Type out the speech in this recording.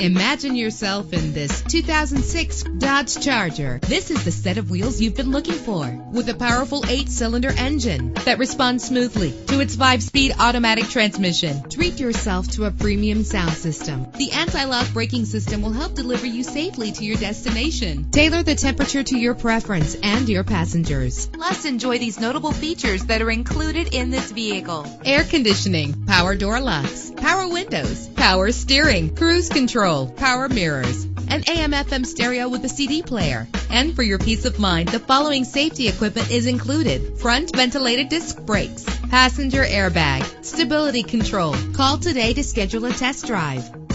Imagine yourself in this 2006 Dodge Charger. This is the set of wheels you've been looking for with a powerful eight-cylinder engine that responds smoothly to its five-speed automatic transmission. Treat yourself to a premium sound system. The anti-lock braking system will help deliver you safely to your destination. Tailor the temperature to your preference and your passengers. Plus, enjoy these notable features that are included in this vehicle. Air conditioning, power door locks, power windows, power steering, cruise control, power mirrors, an AM FM stereo with a CD player. And for your peace of mind, the following safety equipment is included. Front ventilated disc brakes, passenger airbag, stability control. Call today to schedule a test drive.